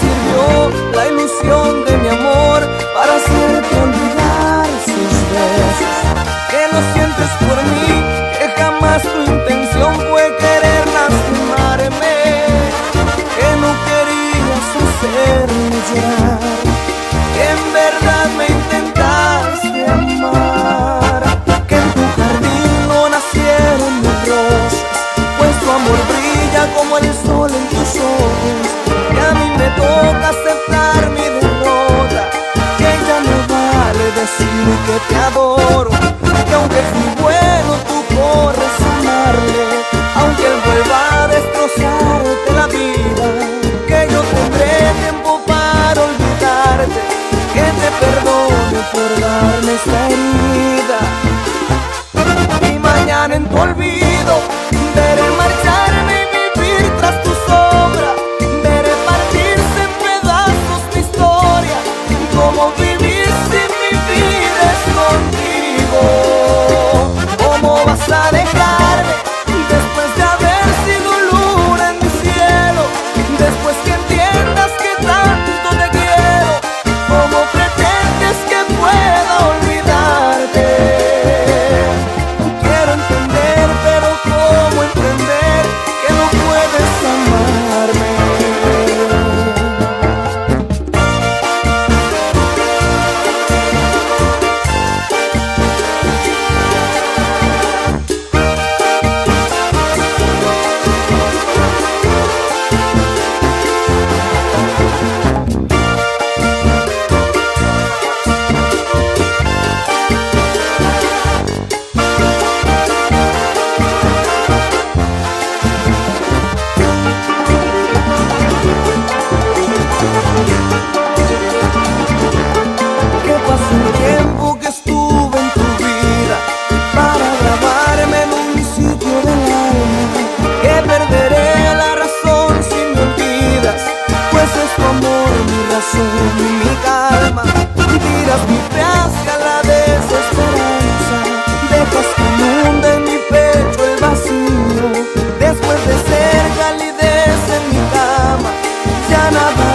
sirvió la ilusión de mi amor para siempre. adoro, y aunque fui bueno, Another